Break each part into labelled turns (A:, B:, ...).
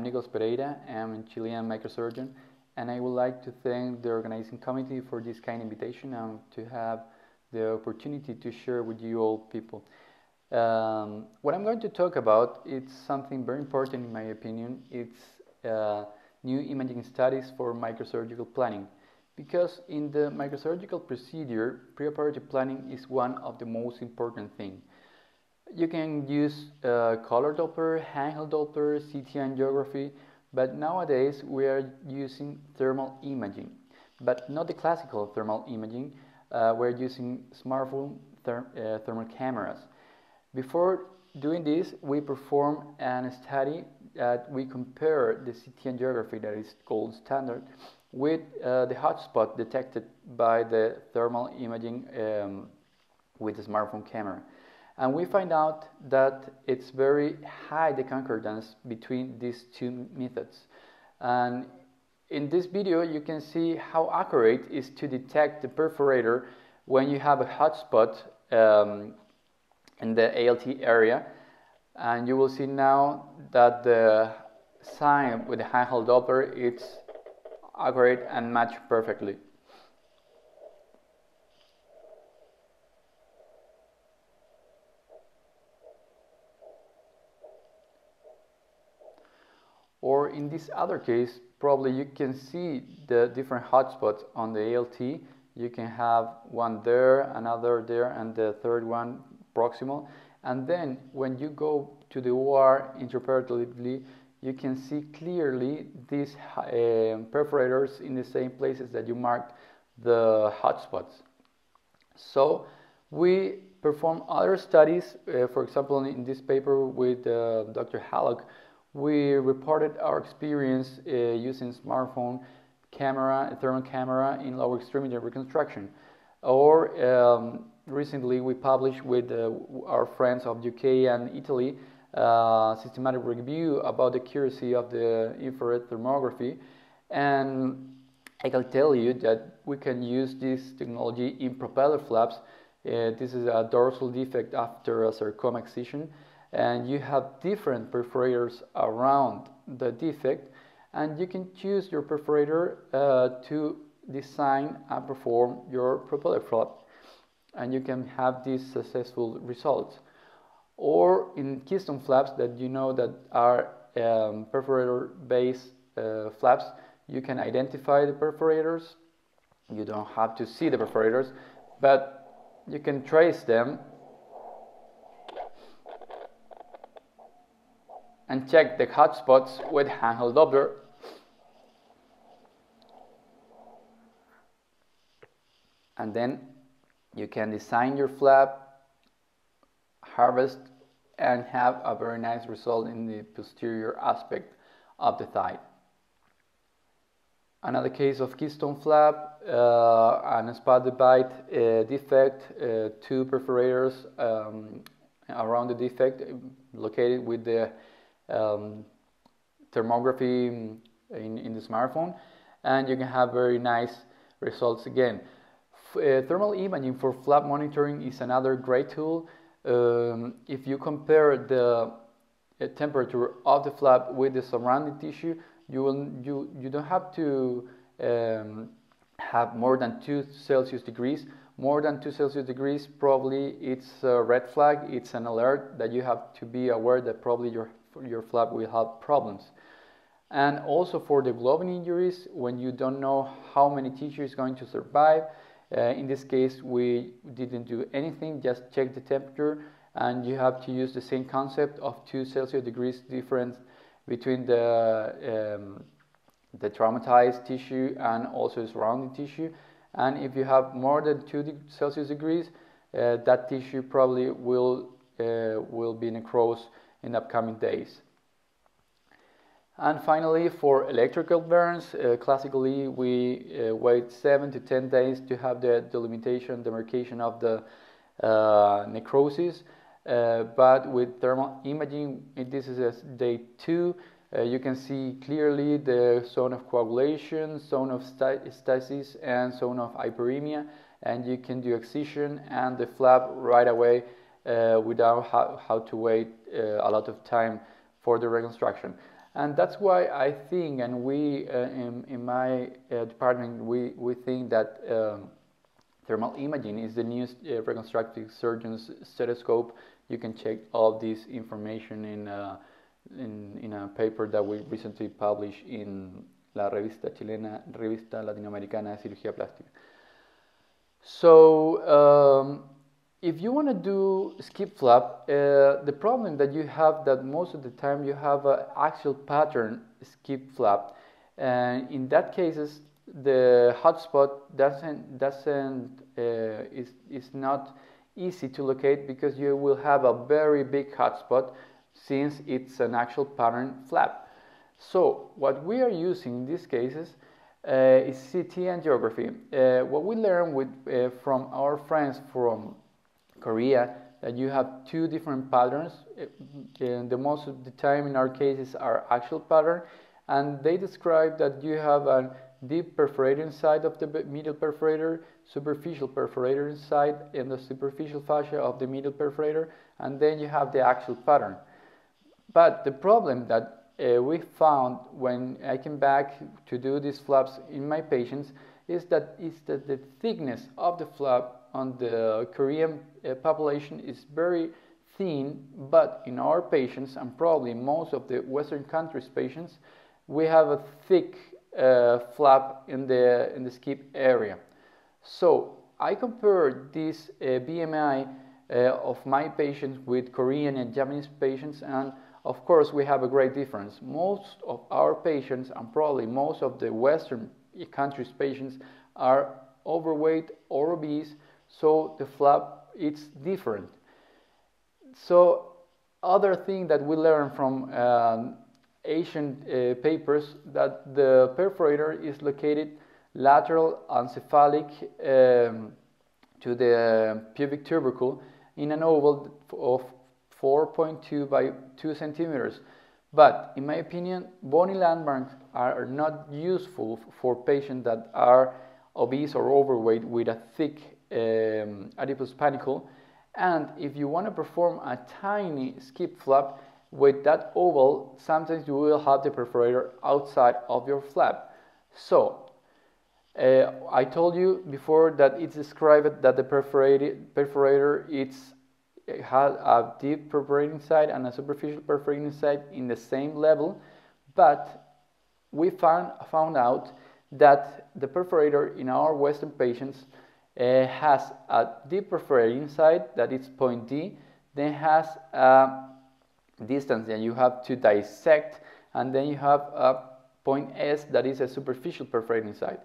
A: I'm Nicolas Pereira, I'm a Chilean microsurgeon, and I would like to thank the organizing committee for this kind invitation and to have the opportunity to share with you all people. Um, what I'm going to talk about it's something very important in my opinion. It's uh, new imaging studies for microsurgical planning. Because in the microsurgical procedure, preoperative planning is one of the most important things. You can use uh, color Doppler, handheld Doppler, CT angiography, but nowadays we are using thermal imaging, but not the classical thermal imaging. Uh, we're using smartphone therm uh, thermal cameras. Before doing this, we perform a study that we compare the CT angiography that is gold standard with uh, the hotspot detected by the thermal imaging um, with the smartphone camera. And we find out that it's very high the concordance between these two methods. And in this video, you can see how accurate is to detect the perforator when you have a hotspot um, in the ALT area. And you will see now that the sign with the handheld Doppler it's accurate and match perfectly. Or in this other case, probably you can see the different hotspots on the ALT. You can have one there, another there, and the third one proximal. And then when you go to the OR intraoperatively, you can see clearly these uh, perforators in the same places that you marked the hotspots. So we perform other studies, uh, for example, in this paper with uh, Dr. Hallock, we reported our experience uh, using smartphone camera, thermal camera in lower extremity reconstruction. Or um, recently we published with uh, our friends of UK and Italy uh, systematic review about the accuracy of the infrared thermography and I can tell you that we can use this technology in propeller flaps. Uh, this is a dorsal defect after a sarcoma excision and you have different perforators around the defect and you can choose your perforator uh, to design and perform your propeller flap and you can have these successful results. Or in keystone flaps that you know that are um, perforator based uh, flaps you can identify the perforators. You don't have to see the perforators but you can trace them and check the hotspots with handheld Doppler. And then you can design your flap, harvest, and have a very nice result in the posterior aspect of the thigh. Another case of keystone flap, uh, an spot divide uh, defect, uh, two perforators um, around the defect located with the um, thermography in, in the smartphone and you can have very nice results again. Uh, thermal imaging for flap monitoring is another great tool. Um, if you compare the uh, temperature of the flap with the surrounding tissue, you will you you don't have to um, have more than two Celsius degrees. More than two Celsius degrees, probably it's a red flag. It's an alert that you have to be aware that probably your your flap will have problems. And also for degloving injuries, when you don't know how many tissue is going to survive, uh, in this case we didn't do anything, just check the temperature and you have to use the same concept of 2 Celsius degrees difference between the, um, the traumatized tissue and also surrounding tissue. And if you have more than 2 Celsius degrees, uh, that tissue probably will, uh, will be necrosed in upcoming days. And finally, for electrical burns, uh, classically we uh, wait 7 to 10 days to have the delimitation, demarcation of the uh, necrosis. Uh, but with thermal imaging, this is day 2, uh, you can see clearly the zone of coagulation, zone of stasis, and zone of hyperemia. And you can do excision and the flap right away uh, without how, how to wait uh, a lot of time for the reconstruction. And that's why I think, and we uh, in, in my uh, department, we, we think that um, thermal imaging is the new uh, reconstructive surgeon's stethoscope. You can check all this information in, uh, in, in, a paper that we recently published in la revista chilena, Revista Latinoamericana de Cirugía Plástica. So, um, if you want to do SCIP flap, uh, the problem that you have that most of the time you have an axial pattern SCIP flap, and in that cases the hotspot doesn't doesn't uh, is is not easy to locate because you will have a very big hotspot since it's an axial pattern flap. So what we are using in these cases uh, is CT angiography. Uh, what we learned with, uh, from our friends from Korea that you have two different patterns. And the most of the time in our cases are axial pattern, and they describe that you have a deep perforating side of the medial perforator, superficial perforator inside, and the superficial fascia of the medial perforator, and then you have the axial pattern. But the problem that uh, we found when I came back to do these flaps in my patients is that, is that the thickness of the flap on the Korean uh, population is very thin, but in our patients, and probably most of the Western countries' patients, we have a thick uh, flap in the, in the SCIP area. So I compared this uh, BMI uh, of my patients with Korean and Japanese patients, and of course we have a great difference. Most of our patients, and probably most of the Western countries' patients, are overweight or obese, so the flap it's different. So other thing that we learned from um, Asian uh, papers that the perforator is located lateral and cephalic um, to the pubic tubercle in an oval of 4.2 by 2 centimeters. But in my opinion, bony landmarks are not useful for patients that are obese or overweight with a thick um, adipose panicle. And if you want to perform a tiny SCIP flap with that oval, sometimes you will have the perforator outside of your flap. So, uh, I told you before that it's described that the perforator it's, it has a deep perforating side and a superficial perforating side in the same level, but we found, found out that the perforator in our Western patients uh, has a deep perforating side that is point D, then has a distance that you have to dissect, and then you have a point S that is a superficial perforating side.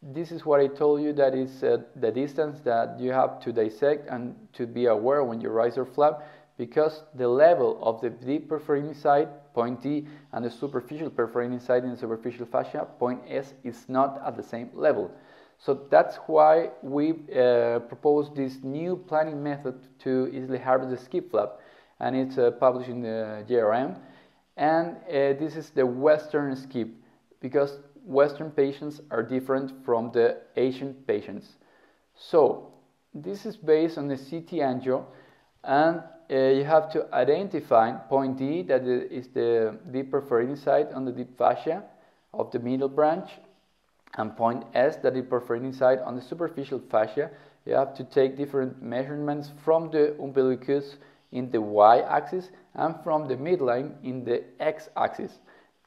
A: This is what I told you that is uh, the distance that you have to dissect and to be aware when you rise or flap because the level of the deep perforating side, point D, and the superficial perforating side in the superficial fascia, point S, is not at the same level. So that's why we uh, propose this new planning method to easily harvest the SCIP flap, and it's uh, published in the JRM. And uh, this is the Western SCIP, because Western patients are different from the Asian patients. So this is based on the CT angio, and uh, you have to identify point D, that is the deep perforating site on the deep fascia of the middle branch, and point S that is perforating side on the superficial fascia, you have to take different measurements from the umbilicus in the y-axis and from the midline in the x-axis.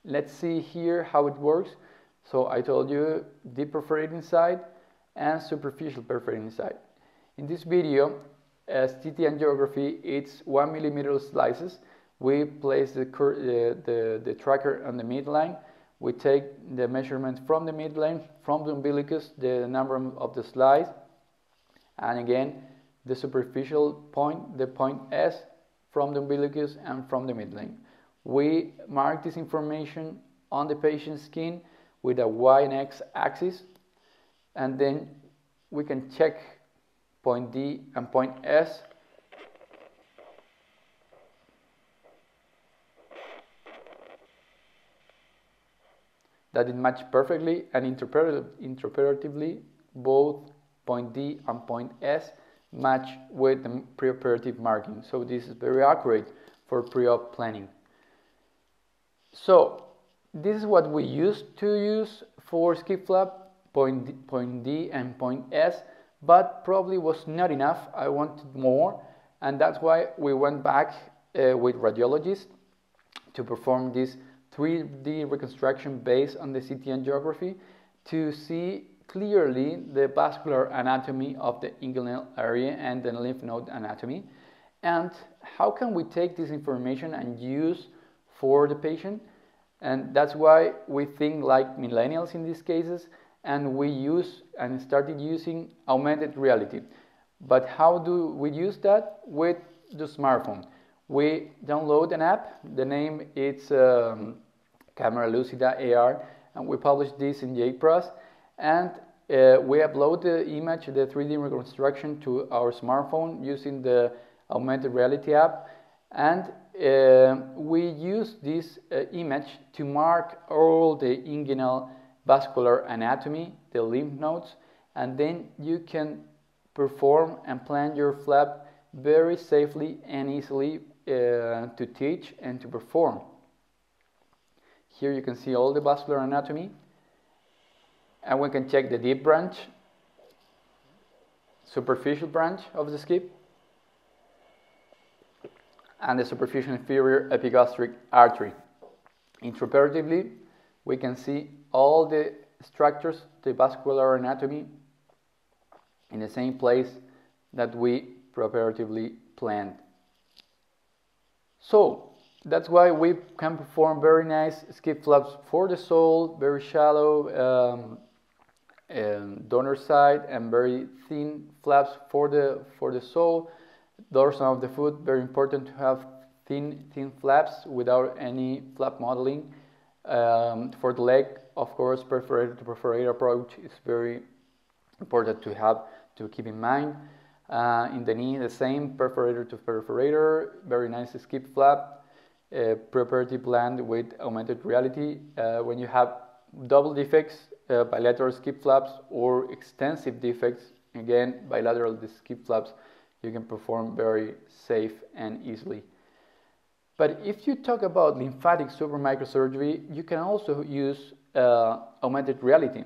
A: Let's see here how it works. So I told you deep perforating side and superficial perforating side. In this video, as CT angiography, it's one millimeter slices. We place the, the, the, the tracker on the midline we take the measurement from the midline, from the umbilicus, the number of the slice, and again the superficial point, the point S from the umbilicus and from the midline. We mark this information on the patient's skin with a Y and X axis, and then we can check point D and point S that it matched perfectly and intraoperatively both point D and point S match with the preoperative marking. So this is very accurate for pre-op planning. So this is what we used to use for SCIP flap, point D, point D and point S, but probably was not enough. I wanted more, and that's why we went back uh, with radiologists to perform this 3D reconstruction based on the CT angiography to see clearly the vascular anatomy of the inguinal area and the lymph node anatomy. And how can we take this information and use for the patient? And that's why we think like millennials in these cases, and we use and started using augmented reality. But how do we use that? With the smartphone. We download an app, the name is um, Camera Lucida AR, and we publish this in JPRAS, and uh, we upload the image, the 3D reconstruction to our smartphone using the augmented reality app, and uh, we use this uh, image to mark all the inguinal vascular anatomy, the lymph nodes, and then you can perform and plan your flap very safely and easily uh, to teach and to perform. Here you can see all the vascular anatomy, and we can check the deep branch, superficial branch of the SCIP, and the superficial inferior epigastric artery. Intraoperatively, we can see all the structures, the vascular anatomy, in the same place that we preoperatively planned. So, that's why we can perform very nice SCIP flaps for the sole, very shallow um, um, donor side, and very thin flaps for the for the sole dorsum of the foot, very important to have thin, thin flaps without any flap modeling. Um, for the leg, of course, perforator to perforator approach is very important to have to keep in mind. Uh, in the knee, the same perforator to perforator, very nice SCIP flap, uh, preoperative plan with augmented reality. Uh, when you have double defects, uh, bilateral SCIP flaps, or extensive defects, again, bilateral SCIP flaps you can perform very safe and easily. But if you talk about lymphatic supramicrosurgery, you can also use uh, augmented reality.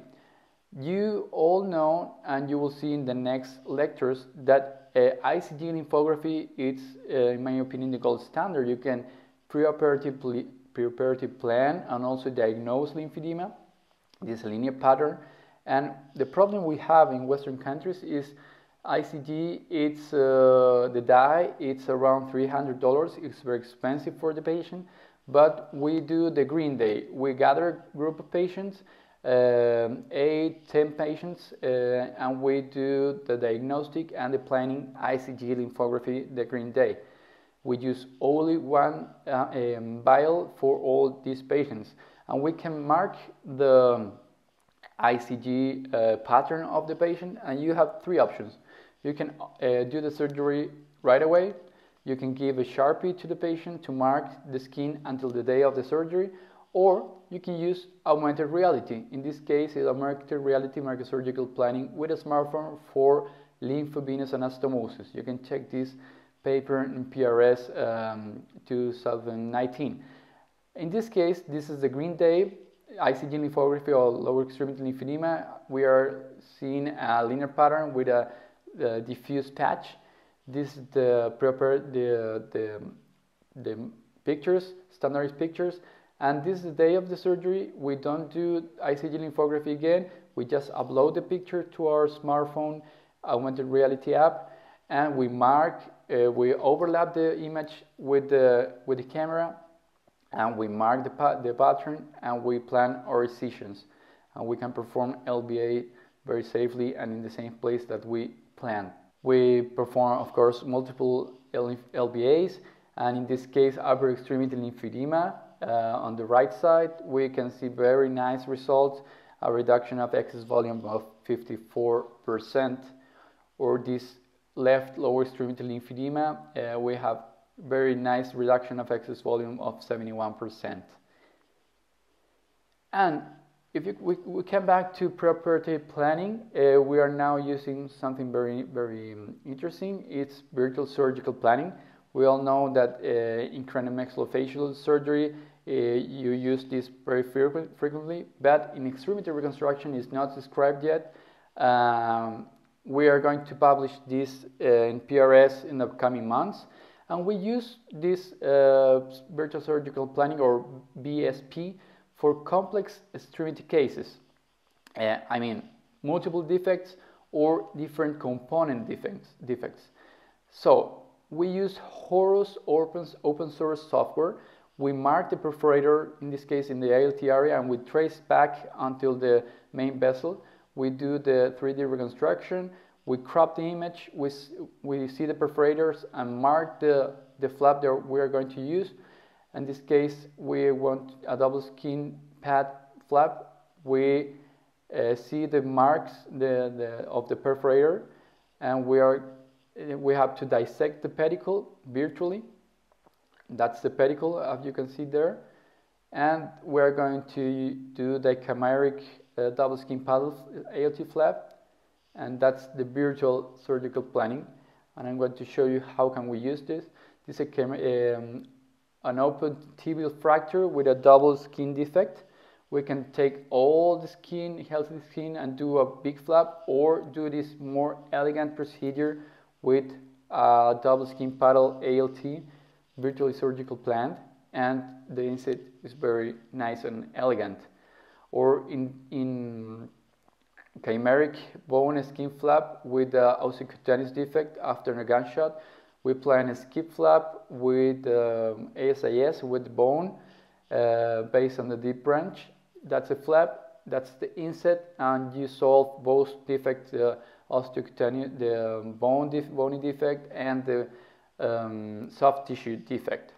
A: You all know, and you will see in the next lectures, that uh, ICG lymphography is, uh, in my opinion, the gold standard. You can preoperative, preoperative plan and also diagnose lymphedema. This linear pattern. And the problem we have in Western countries is ICG, it's uh, the dye, it's around $300. It's very expensive for the patient, but we do the green day. We gather a group of patients, eight, ten patients, uh, and we do the diagnostic and the planning ICG lymphography the green day. We use only one uh, um, vial for all these patients, and we can mark the ICG uh, pattern of the patient, and you have three options you can uh, do the surgery right away. You can give a Sharpie to the patient to mark the skin until the day of the surgery, or you can use augmented reality. In this case, it's augmented reality microsurgical planning with a smartphone for lymphovenous anastomosis. You can check this paper in PRS um, 2019. In this case, this is the green day ICG lymphography or lower extremity lymphedema. We are seeing a linear pattern with a the diffuse patch. This is the proper the the the pictures, standardized pictures, and this is the day of the surgery. We don't do ICG lymphography again. We just upload the picture to our smartphone augmented reality app, and we mark, uh, we overlap the image with the with the camera, and we mark the pa the pattern, and we plan our incisions, and we can perform LVA very safely and in the same place that we plan. We perform, of course, multiple LVAs, and in this case, upper extremity lymphedema. Uh, on the right side, we can see very nice results, a reduction of excess volume of 54%, or this left lower extremity lymphedema, uh, we have very nice reduction of excess volume of 71%. And if you, we, we come back to preoperative planning, uh, we are now using something very, very um, interesting. It's virtual surgical planning. We all know that uh, in craniomaxillofacial surgery, uh, you use this very frequently, but in extremity reconstruction is not described yet. Um, we are going to publish this uh, in PRS in the coming months, and we use this uh, virtual surgical planning or VSP for complex extremity cases. Uh, I mean, multiple defects or different component defects. defects. So we use Horos open, open source software we mark the perforator, in this case in the ALT area, and we trace back until the main vessel. We do the 3D reconstruction, we crop the image, we, we see the perforators and mark the, the flap that we are going to use. In this case, we want a double skin pad flap. We uh, see the marks the, the, of the perforator and we, are, we have to dissect the pedicle virtually that's the pedicle, as you can see there. And we're going to do the chimeric uh, double skin paddle ALT flap. And that's the virtual surgical planning. And I'm going to show you how can we use this. This is a, um, an open tibial fracture with a double skin defect. We can take all the skin, healthy skin, and do a big flap, or do this more elegant procedure with a double skin paddle ALT virtually surgical plant and the inset is very nice and elegant. Or in, in chimeric bone skin flap with the defect after a gunshot, we plan a SCIP flap with um, ASIS with bone uh, based on the deep branch. That's a flap, that's the inset, and you solve both defects, the osteocutaneous, the bone def bony defect and the um, soft tissue defect.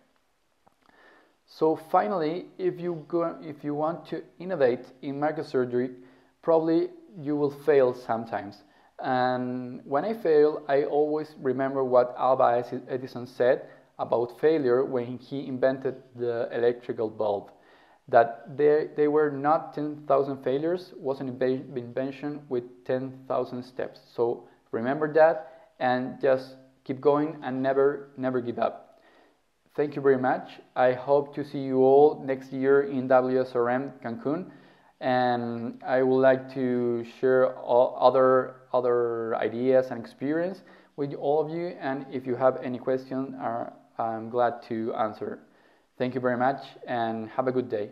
A: So finally, if you, go, if you want to innovate in microsurgery, probably you will fail sometimes. And when I fail, I always remember what Alva Edison said about failure when he invented the electrical bulb. That there, they were not 10,000 failures, was an invention with 10,000 steps. So remember that and just keep going and never, never give up. Thank you very much. I hope to see you all next year in WSRM Cancun. And I would like to share other, other ideas and experience with all of you. And if you have any questions, uh, I'm glad to answer. Thank you very much and have a good day.